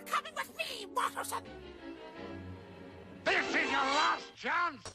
You're coming with me, Watterson. This is your last chance!